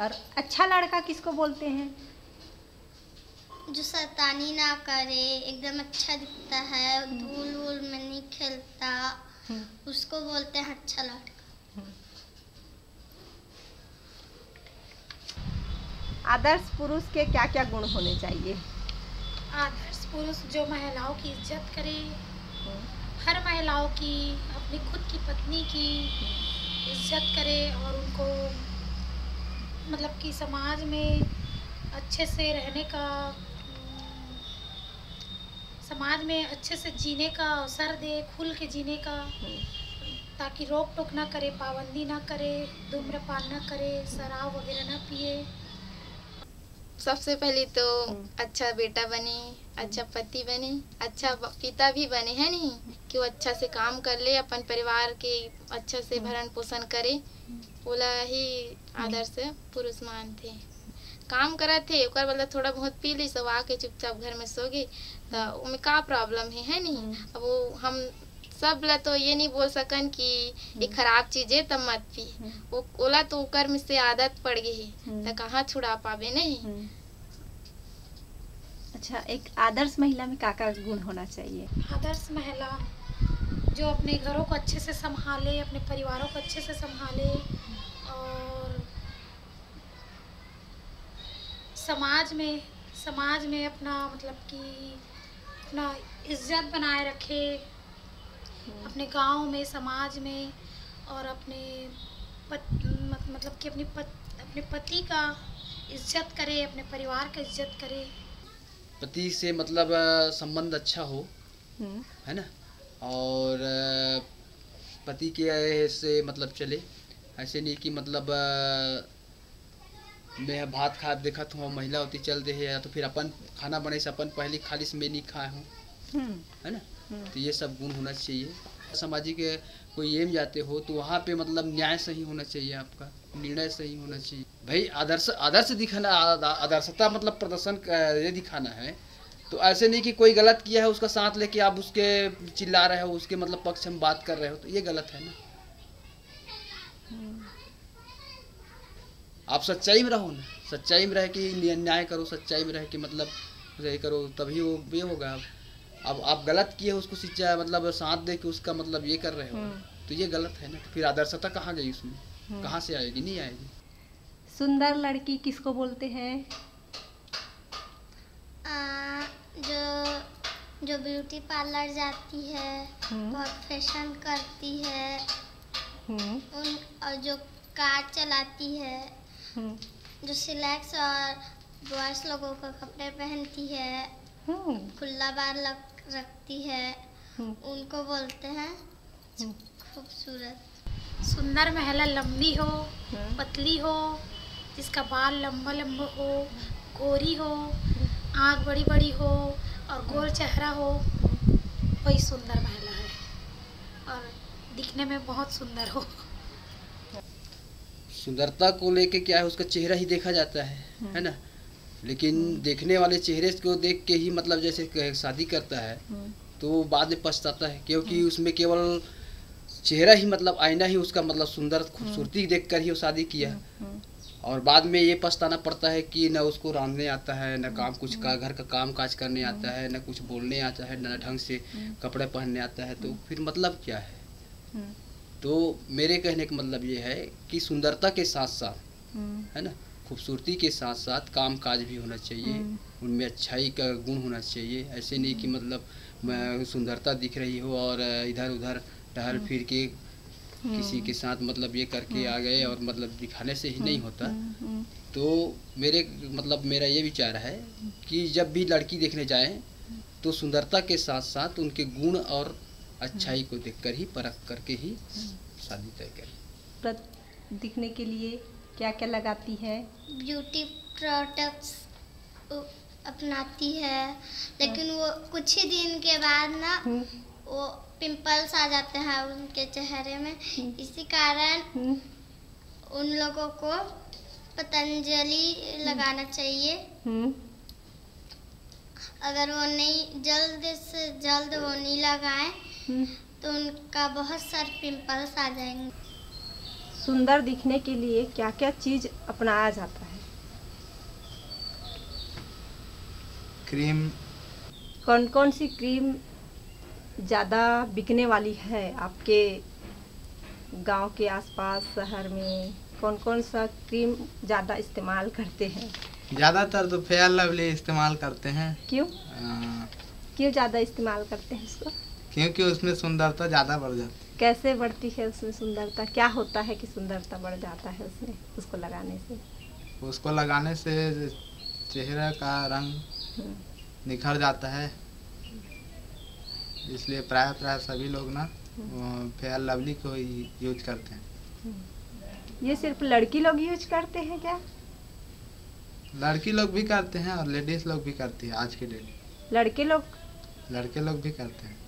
और अच्छा लड़का किसको बोलते हैं? जो शैतानी ना करे एकदम अच्छा दिखता है धूल वूल में नहीं खेलता हम्म, उसको बोलते हैं अच्छा लड़का। आदर्श पुरुष के क्या क्या गुण होने चाहिए? आदर्श पुरुष जो महिलाओं की इज़्ज़त करे हम्म, हर महिलाओं की अपनी खुद की पत्नी की इज़्ज़त करे और उनको मतलब कि समाज में अच्छे से रहने का समाज में अच्छे से जीने का अवसर दे, खुल के जीने का, ताकि रोक टोक ना करे, पाबंदी ना करे, धूम्रपान ना करे, शराब वगैरह ना पिए। सबसे पहले तो हम्म। अच्छा बेटा बने अच्छा पति बने अच्छा पिता भी बने है नहीं? कि वो अच्छा से काम कर ले अपन परिवार के अच्छा से भरण पोषण करे। बोला ही आदर्श पुरुष मान थे। काम करत थे ओकर बदला थोड़ा बहुत पी ली सब आके चुपचाप घर में सो गए। तो उनमें का प्रॉब्लम है है नहीं? अब वो हम सब ला तो ये नहीं बोल सकन कि ये खराब चीज़ है तब मत पी। वो ओला तो ओकर में से आदत पड़ गई है हम्म। तो कहाँ छुड़ा पावे नहीं। हम्म। अच्छा एक आदर्श महिला में क्या गुण होना चाहिए। आदर्श महिला जो अपने घरों को अच्छे से संभाले अपने परिवारों को अच्छे से संभाले और समाज में समाज में अपना मतलब कि अपना इज़्ज़त बनाए रखे अपने गाँव में समाज में और अपने पत, मत- मतलब कि अपनी पत, अपने पति का इज़्ज़त करे अपने परिवार का इज़्ज़त करे। पति से मतलब संबंध अच्छा हो हम्म, है ना? और पति के से मतलब चले। ऐसे नहीं कि मतलब मैं भात खा देखा हूँ महिला होती चल दे है या तो फिर अपन खाना बने से अपन पहले खाली से मैं नहीं खाए हूँ। हम्म, है ना। तो ये सब गुण होना चाहिए। सामाजिक कोई एम जाते हो तो वहाँ पे मतलब न्याय सही होना चाहिए आपका, निर्णय सही होना चाहिए। भाई, आदर्श आदर्श दिखाना आदर्शता मतलब प्रदर्शन ये दिखाना है। तो ऐसे नहीं कि कोई गलत किया है, उसका साथ लेके आप उसके चिल्ला रहे हो, उसके मतलब पक्ष में बात कर रहे हो तो ये गलत है ना। आप सच्चाई में रहो ना। सच्चाई में रह के न्याय करो, सच्चाई में रह के मतलब करो, तभी वो, ये होगा। अब अब आप गलत किए हो उसको शिक्षा मतलब साथ दे के उसका मतलब ये कर रहे हो हम्म। तो ये गलत है ना? तो फिर आदर्शता कहाँ गई उसमें? कहाँ से आएगी? नहीं आएगी। सुंदर लड़की किसको बोलते हैं? जो जो ब्यूटी पार्लर जाती है हम्म। बहुत फ़ैशन करती है हम्म, उन और जो कार चलाती है हम्म, जो सिलेक्स और बॉयज़ लोगों का कपड़े पहनती है हम्म, खुला बार लग, रखती है। हम्म, उनको बोलते हैं हम्म, खूबसूरत। सुंदर महिला लंबी हो हम्म। पतली हो जिसका बाल लंबा लंबा हो गोरी हो आँख बड़ी बड़ी हो और गोल चेहरा हो वही सुंदर महिला है। और दिखने में बहुत सुंदर हो। सुंदरता को लेके क्या है उसका चेहरा ही देखा जाता है है ना? लेकिन देखने वाले चेहरे को देख के ही मतलब जैसे शादी करता है हम्म, तो वो बाद में पछताता है क्योंकि उसमें केवल चेहरा ही मतलब आईना ही उसका मतलब सुंदर खूबसूरती देख कर ही वो शादी किया हम्म, और बाद में ये पछताना पड़ता है कि न उसको रांधने आता है न काम कुछ का घर का काम काज करने आता है न कुछ बोलने आता है न ढंग से कपड़े पहनने आता है तो फिर मतलब क्या है? हम्म, तो मेरे कहने का मतलब ये है कि सुंदरता के साथ साथ हम्म, है ना? खूबसूरती के साथ साथ काम काज भी होना चाहिए। हम्म। उनमें अच्छाई का गुण होना चाहिए। ऐसे नहीं कि मतलब सुंदरता दिख रही हो और इधर उधर टहल फिर के किसी के साथ मतलब ये करके आ गए और मतलब दिखाने से ही नहीं होता। हम्म, तो मेरे मतलब मेरा ये विचार है कि जब भी लड़की देखने जाएँ तो सुंदरता के साथ साथ उनके गुण और अच्छाई को देखकर ही परख करके ही शादी तय करें। दिखने के लिए क्या क्या लगाती है? ब्यूटी प्रोडक्ट्स अपनाती है। लेकिन वो कुछ ही दिन के बाद ना हम्म, वो पिंपल्स आ जाते हैं उनके चेहरे में। इसी कारण हम्म, उन लोगों को पतंजलि लगाना चाहिए। हम्म, अगर वो नहीं जल्द से जल्द वो नहीं लगाएँ हम्म। तो उनका बहुत सारे पिंपल्स आ जाएँगे। सुंदर दिखने के लिए क्या क्या चीज़ अपनाया जाता है? क्रीम। कौन कौन सी क्रीम ज़्यादा बिकने वाली है आपके गाँव के आसपास शहर में? कौन कौन सा क्रीम ज़्यादा इस्तेमाल करते हैं? ज़्यादातर तो फेयर लवली इस्तेमाल करते हैं। क्यों? अ, क्यों ज़्यादा इस्तेमाल करते हैं उसको क्योंकि उसमें सुंदरता ज़्यादा बढ़ जाती कैसे बढ़ती है उसमें सुंदरता? क्या होता है कि सुंदरता बढ़ जाता है उसमें उसको लगाने से? उसको लगाने से चेहरा का रंग हम्म, निखर जाता है। इसलिए प्राय प्राय सभी लोग ना फेयर लवली को यूज़ करते हैं। ये सिर्फ़ लड़की लोग यूज़ करते हैं क्या? लड़की लोग भी करते हैं और लेडीज़ लोग भी करती है आज की डेट। लड़के लोग? लड़के लोग भी करते हैं।